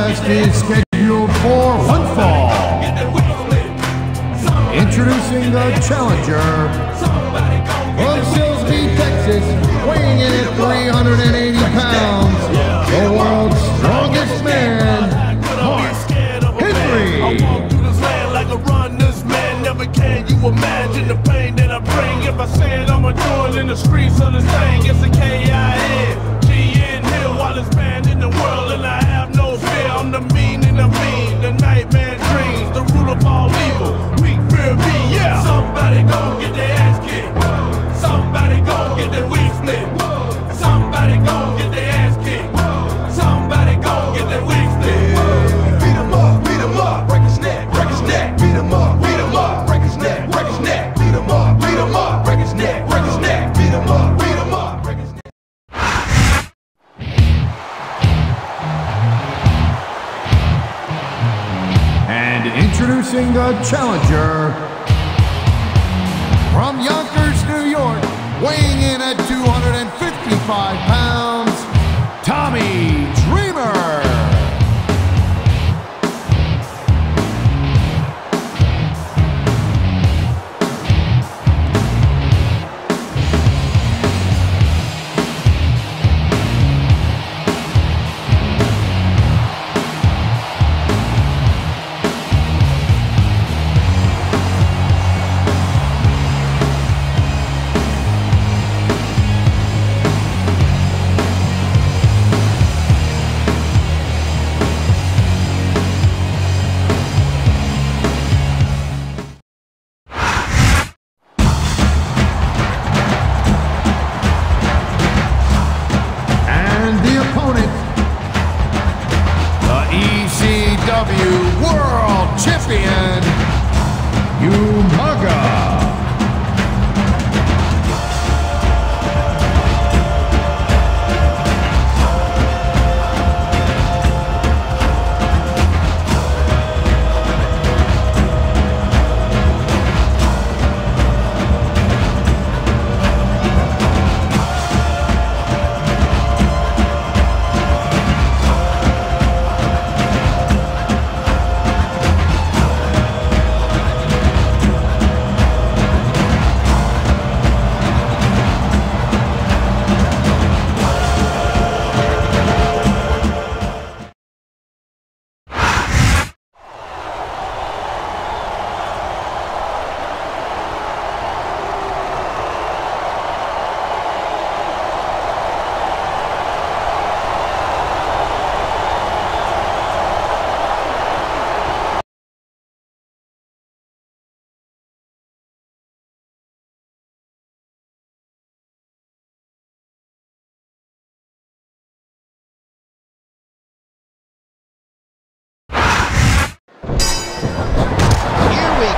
contest is scheduled for one fall. Introducing the challenger from Silsbee, Texas, weighing in at 380 pounds, the world's strongest man, Mark Henry. Introducing the challenger. From Yonkers, New York, weighing in at 255 pounds, Tommy ECW World Champion, Umaga.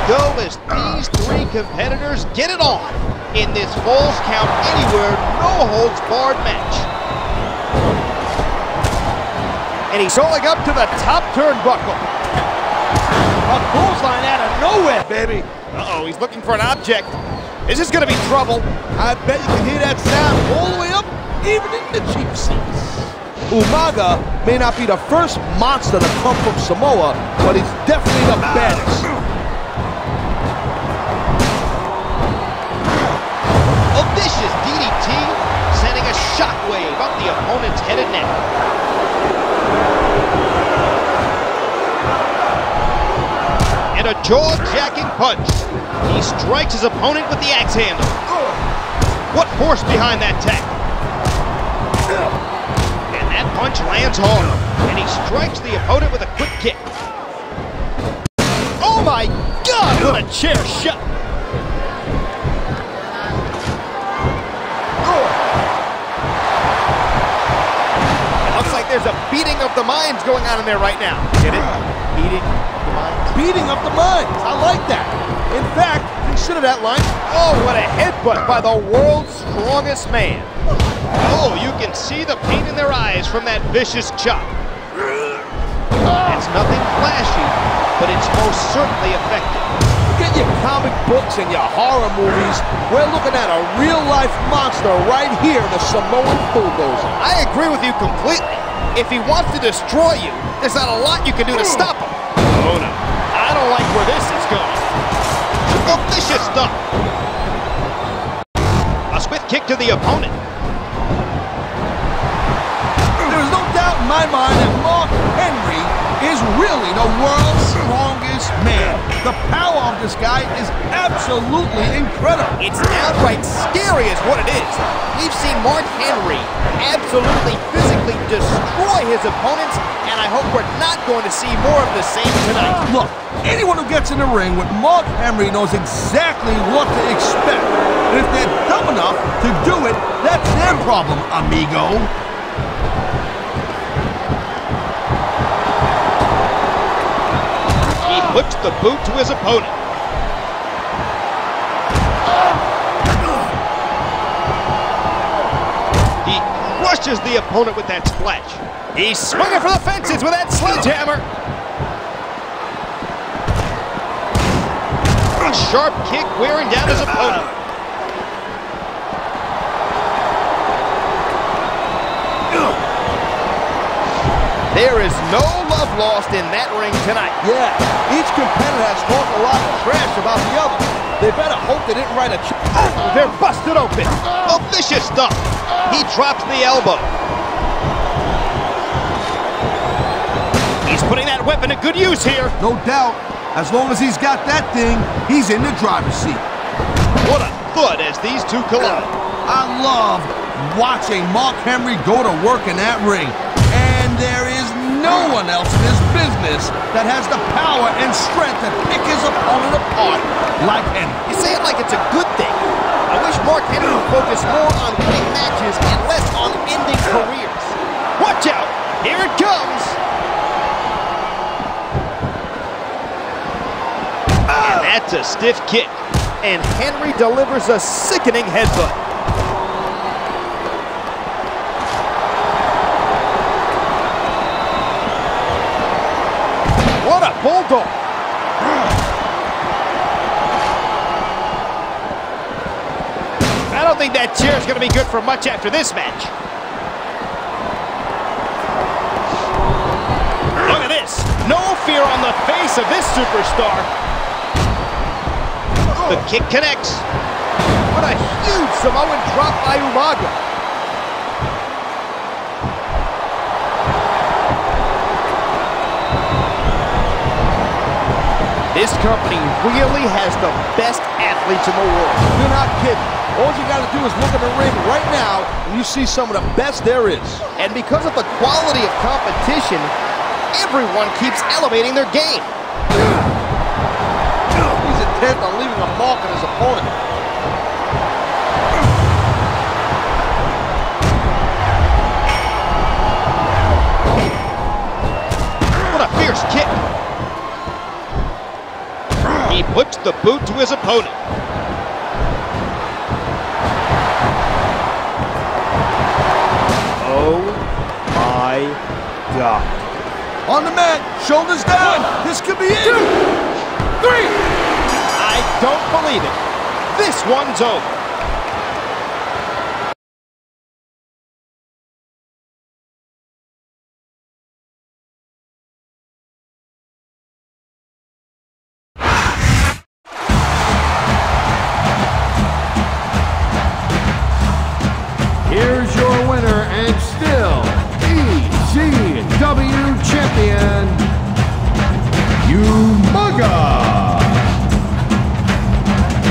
Go as these three competitors get it on in this Falls Count Anywhere no holds barred match. And he's going up to the top turnbuckle. A clothesline out of nowhere, baby. Uh-oh, he's looking for an object. Is this gonna be trouble? I bet you can hear that sound all the way up, even in the cheap seats. Umaga may not be the first monster to come from Samoa, but he's definitely the baddest. Shockwave up the opponent's head and neck. And a jaw-jacking punch. He strikes his opponent with the axe handle. What force behind that tech? And that punch lands hard. And he strikes the opponent with a quick kick. Oh my God, what a chair shot. There's a beating of the minds going on in there right now. Get it? Beating the minds. Beating up the minds. I like that. In fact, consider that line. Oh, what a headbutt by the world's strongest man. Oh, you can see the pain in their eyes from that vicious chop. It's nothing flashy, but it's most certainly effective. Forget your comic books and your horror movies. We're looking at a real-life monster right here, the Samoan Bulldozer. I agree with you completely. If he wants to destroy you, there's not a lot you can do to hmm. stop him. Oh, no. I don't like where this is going. Oh, vicious stuff. A swift kick to the opponent. There's no doubt in my mind that Mark Henry is really the world's strongest man. The power of this guy is absolutely incredible. It's downright scary is what it is. We've seen Mark Henry absolutely physically destroy his opponents, and I hope we're not going to see more of the same tonight. Look, anyone who gets in the ring with Mark Henry knows exactly what to expect. And if they're dumb enough to do it, that's their problem, amigo. He flips the boot to his opponent. He crushes the opponent with that splash. He's swinging for the fences with that sledgehammer. A sharp kick wearing down his opponent. There is no love lost in that ring tonight. Yeah, each competitor has talked a lot of trash about the other. They better hope they didn't write a check. Oh, they're busted open. Oh, vicious stuff. He drops the elbow. He's putting that weapon to good use here. No doubt, as long as he's got that thing, he's in the driver's seat. What a foot as these two collide. I love watching Mark Henry go to work in that ring. And there is no one else in his business that has the power and strength to pick his opponent apart like Henry. You say it like it's a good thing. I wish Mark Henry would focus more on winning matches and less on ending careers. Watch out. Here it comes. And that's a stiff kick. And Henry delivers a sickening headbutt. I don't think that chair is going to be good for much after this match. Look at this. No fear on the face of this superstar. The kick connects. What a huge Samoan drop by Umaga. This company really has the best athletes in the world. You're not kidding. All you got to do is look at the ring right now, and you see some of the best there is. And because of the quality of competition, everyone keeps elevating their game. He's intent on leaving a mark on his opponent. He the boot to his opponent. Oh my God. On the mat, shoulders down. This could be it. Three! I don't believe it. This one's over.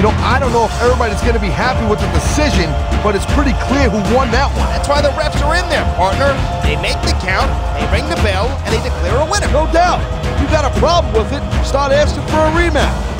You know, I don't know if everybody's going to be happy with the decision, but it's pretty clear who won that one. That's why the refs are in there, partner. They make the count, they ring the bell, and they declare a winner. No doubt. If you got a problem with it, start asking for a rematch.